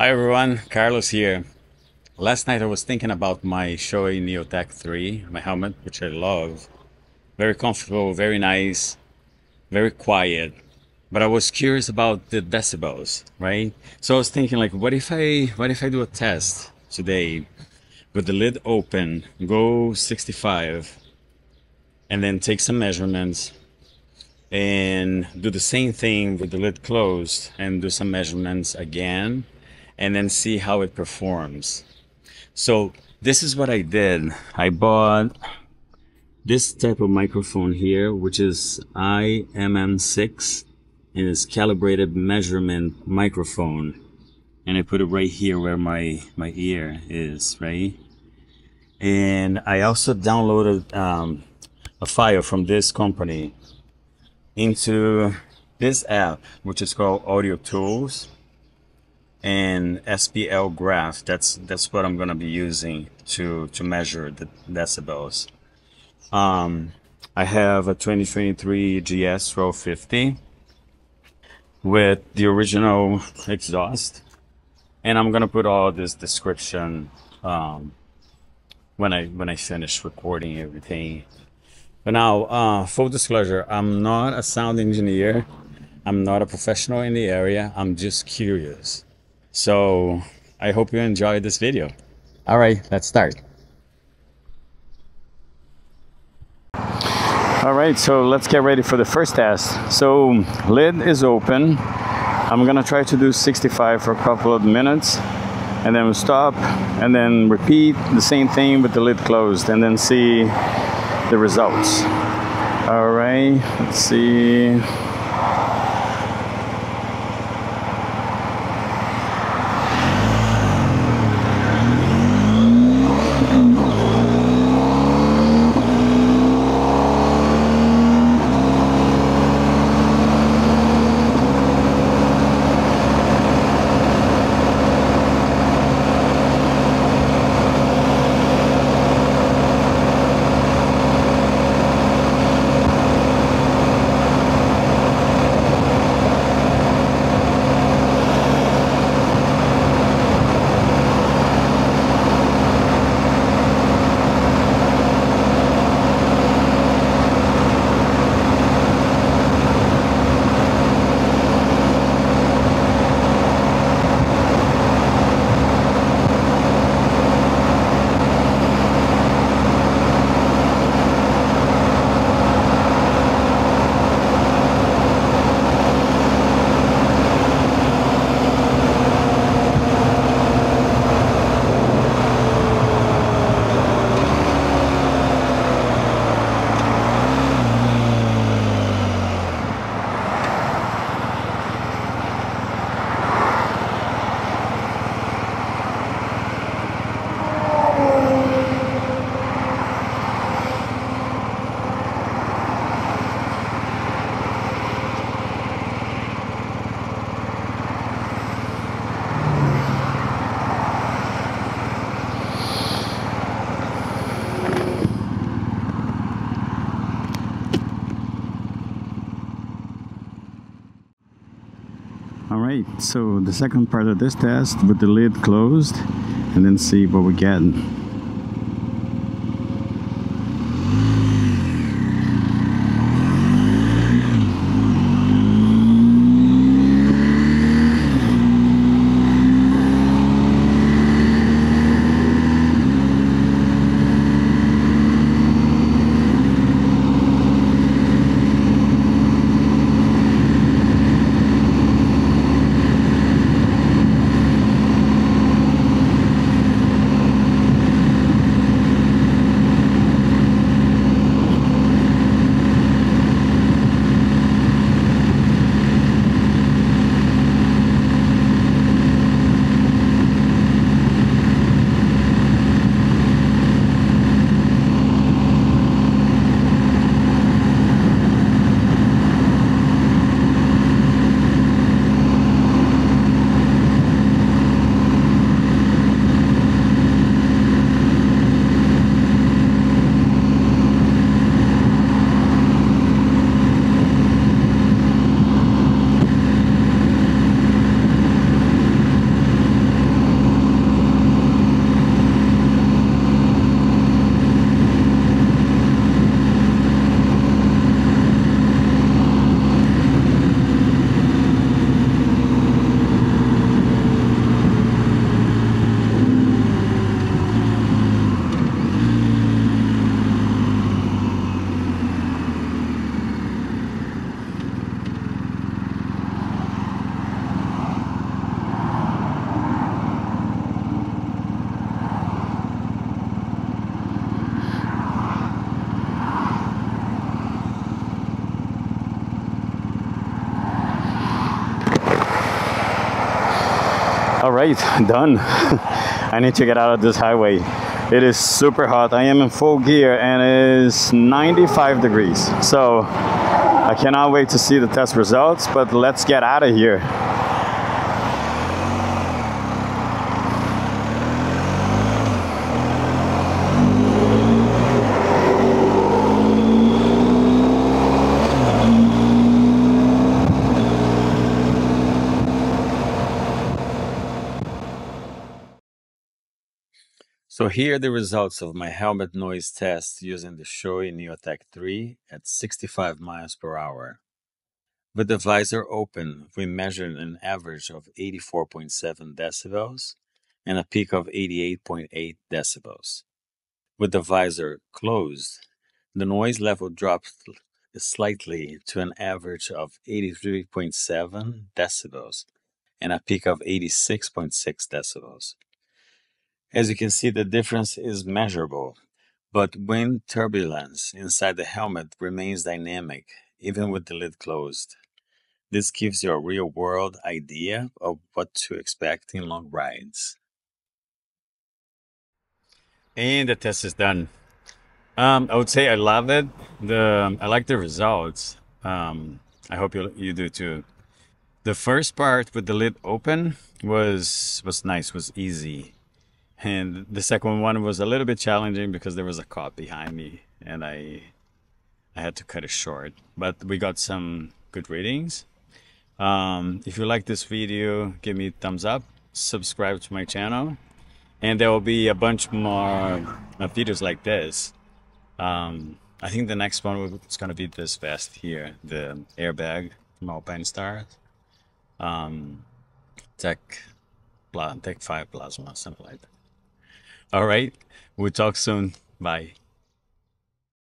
Hi everyone, Carlos here. Last night I was thinking about my Shoei Neotec 3, my helmet, which I love. Very comfortable, very nice, very quiet. But I was curious about the decibels, right? So I was thinking like what if I what if I do a test today with the lid open, go 65 and then take some measurements and do the same thing with the lid closed and do some measurements again and then see how it performs. So this is what I did. I bought this type of microphone here, which is iMM-6 and it's calibrated measurement microphone. And I put it right here where my, my ear is, right? And I also downloaded um, a file from this company into this app, which is called Audio Tools and SPL graph. That's that's what I'm gonna be using to to measure the decibels. Um, I have a 2023 GS 1250 with the original exhaust, and I'm gonna put all this description um, when I when I finish recording everything. But now, uh, full disclosure, I'm not a sound engineer. I'm not a professional in the area. I'm just curious. So I hope you enjoyed this video. All right, let's start. All right, so let's get ready for the first test. So lid is open. I'm gonna try to do 65 for a couple of minutes and then we'll stop and then repeat the same thing with the lid closed and then see the results. All right, let's see. All right, so the second part of this test with the lid closed and then see what we get. All right, done. I need to get out of this highway. It is super hot. I am in full gear and it is 95 degrees. So I cannot wait to see the test results, but let's get out of here. So here are the results of my helmet noise test using the Shoei Neotec 3 at 65 miles per hour. With the visor open, we measured an average of 84.7 decibels and a peak of 88.8 decibels. With the visor closed, the noise level dropped slightly to an average of 83.7 decibels and a peak of 86.6 decibels. As you can see, the difference is measurable, but wind turbulence inside the helmet remains dynamic, even with the lid closed. This gives you a real world idea of what to expect in long rides. And the test is done. Um, I would say I love it. The I like the results. Um, I hope you you do too. The first part with the lid open was was nice, was easy and the second one was a little bit challenging because there was a cop behind me and I I had to cut it short but we got some good ratings. Um, if you like this video give me thumbs up subscribe to my channel and there will be a bunch more videos like this. Um, I think the next one is going to be this vest here the airbag from Alpinestars um, tech tech 5 plasma something like that all right. We'll talk soon. Bye.